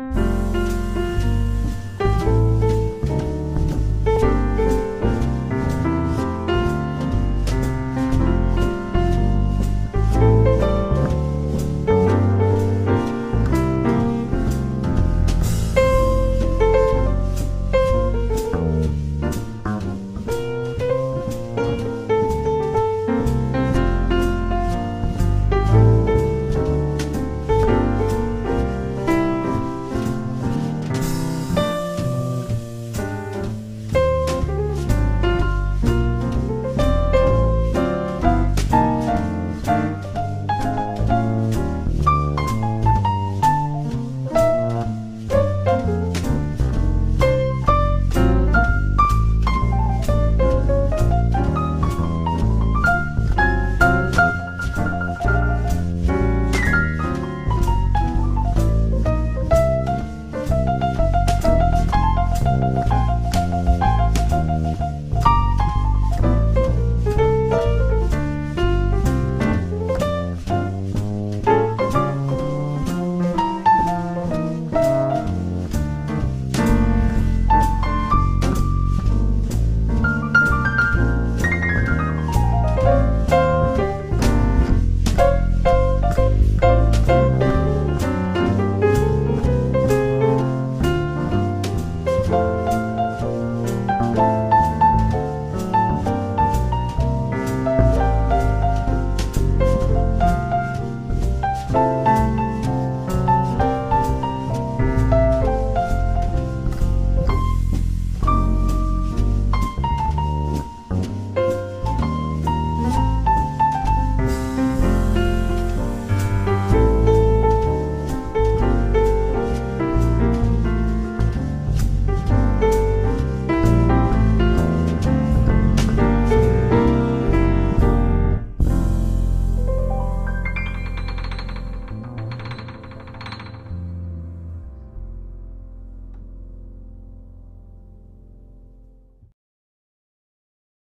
Bye.